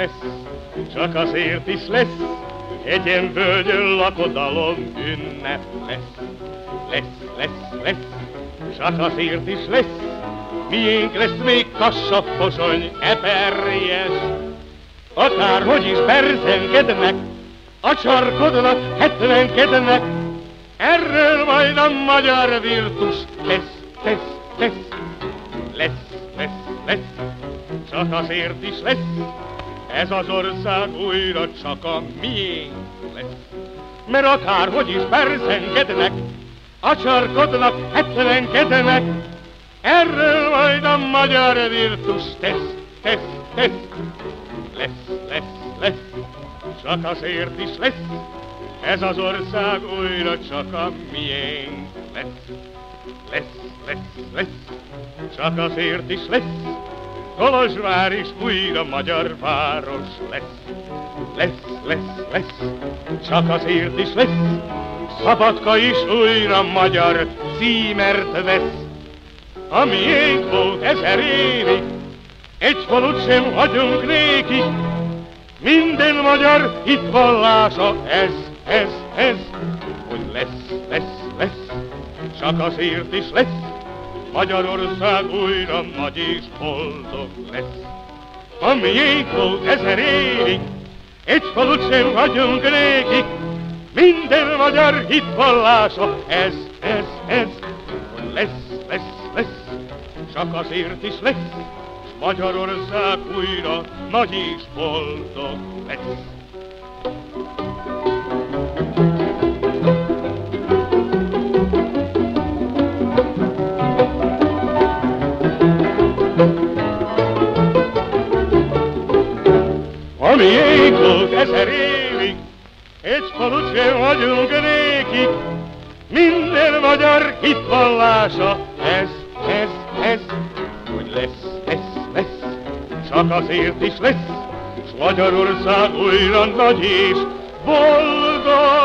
lesz, csak azért is lesz, egyen völgyön lakodalom ünnep lesz. Lesz, lesz, lesz, csak azért is lesz, miénk lesz még kassa, fosony, eperjes. Akárhogy is berzenkednek, a csarkodnak, hetvenkednek, erről majd a magyar virtus lesz, lesz, lesz, lesz, lesz, lesz, csak azért is lesz, ez az ország újra csak a miénk lesz. Mert akárhogy is berzenkednek, acsarkodnak, hetvenkednek, erről majd a magyar virtus tesz, tesz, tesz, lesz, lesz, lesz, csak azért is lesz, ez az ország újra csak a miénk lesz. Lesz, lesz, lesz, csak azért is lesz, Kolozsvár is újra magyar város lesz. Lesz, lesz, lesz, csak azért is lesz, Szabadka is újra magyar címert vesz. A miénk volt ezer évig, egy falut sem hagyunk néki, minden magyar hitvallása ez, ez, ez, hogy lesz, lesz, lesz, csak azért is lesz, Magyarország újra nagy és boldog lesz. A miénk volt ezer évig, egy falut sem hagyunk néki, minden magyar hitvallása ez, ez, ez, lesz, lesz, lesz, csak azért is lesz, Magyarország újra nagy és boldog lesz. Ami ég volt ezer évig, egy falut sem vagyunk nékik, minden magyar hitvallása ez, ez, ez, hogy lesz, lesz, lesz, csak azért is lesz, s Magyarország újra nagy és boldog.